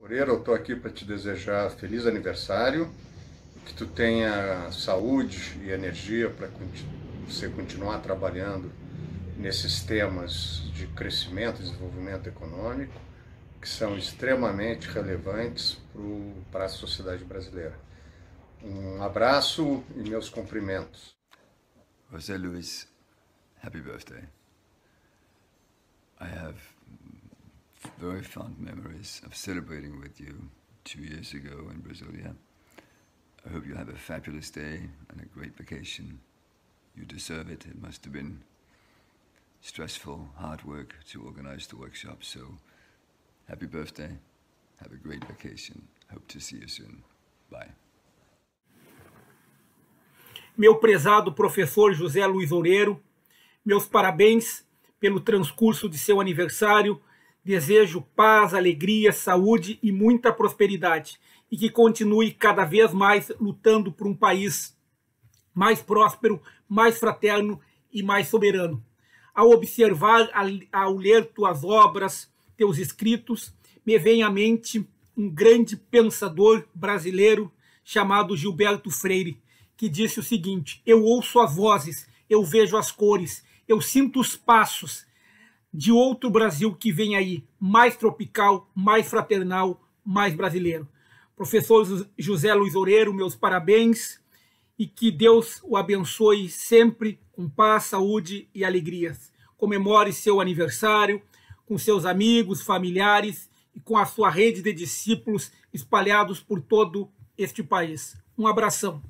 Moreira, eu estou aqui para te desejar feliz aniversário, que tu tenha saúde e energia para você continuar trabalhando nesses temas de crescimento e desenvolvimento econômico, que são extremamente relevantes para a sociedade brasileira. Um abraço e meus cumprimentos. José Luis, happy birthday. I have very fond memories of celebrating with you two years ago in Brasilia. I hope you have a fabulous day and a great vacation. You deserve it. It must have been stressful, hard work to organize the workshop. So, happy birthday. Have a great vacation. Hope to see you soon. Bye. Meu prezado professor José Luiz Oureiro, meus parabéns pelo transcurso de seu aniversário Desejo paz, alegria, saúde e muita prosperidade e que continue cada vez mais lutando por um país mais próspero, mais fraterno e mais soberano. Ao observar, ao ler tuas obras, teus escritos, me vem à mente um grande pensador brasileiro chamado Gilberto Freire, que disse o seguinte: Eu ouço as vozes, eu vejo as cores, eu sinto os passos, de outro Brasil que vem aí, mais tropical, mais fraternal, mais brasileiro. Professor José Luiz Oreiro, meus parabéns e que Deus o abençoe sempre com paz, saúde e alegrias. Comemore seu aniversário com seus amigos, familiares e com a sua rede de discípulos espalhados por todo este país. Um abração.